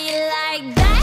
you like that.